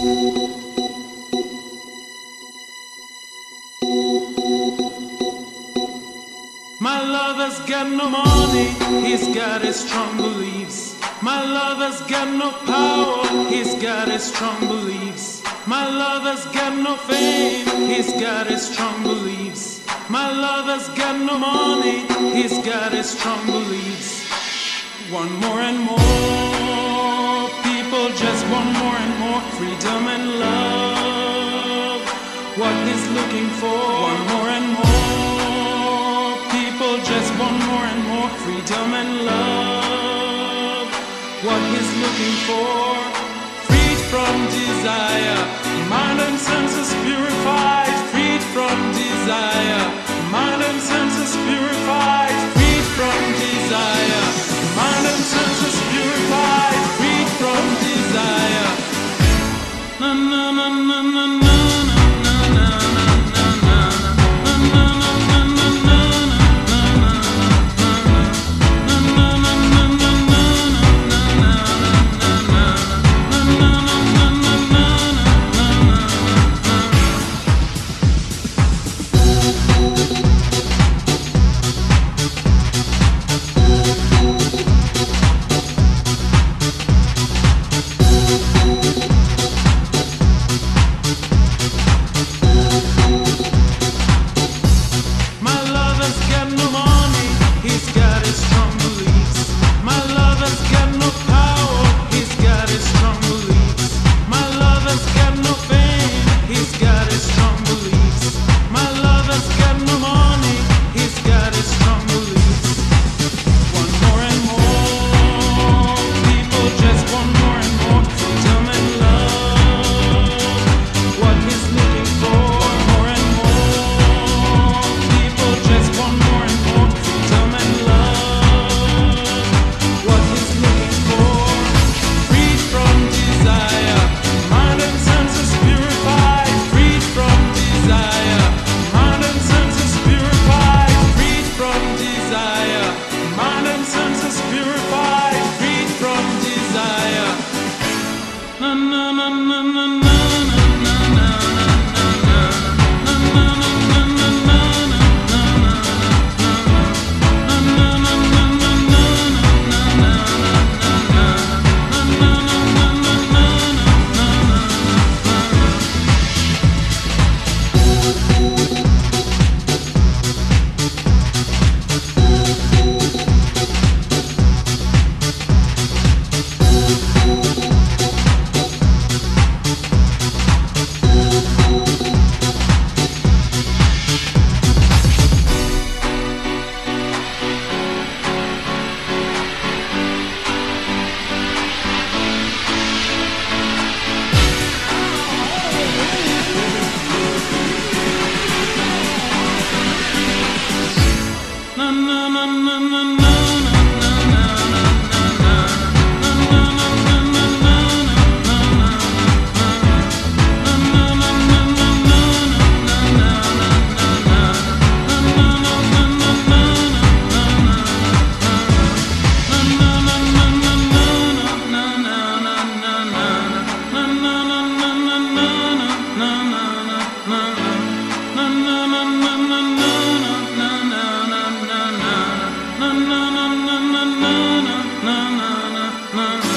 My lover's got no money, he's got his strong beliefs. My lover's got no power, he's got his strong beliefs. My lover's got no fame, he's got his strong beliefs. My lover's got no money, he's got his strong beliefs. One more and more people, just one more and more freedom and love. What he's looking for, one more and more people just want more and more freedom and love. What he's looking for, Na na na na na na na na na na na na na na na na na na na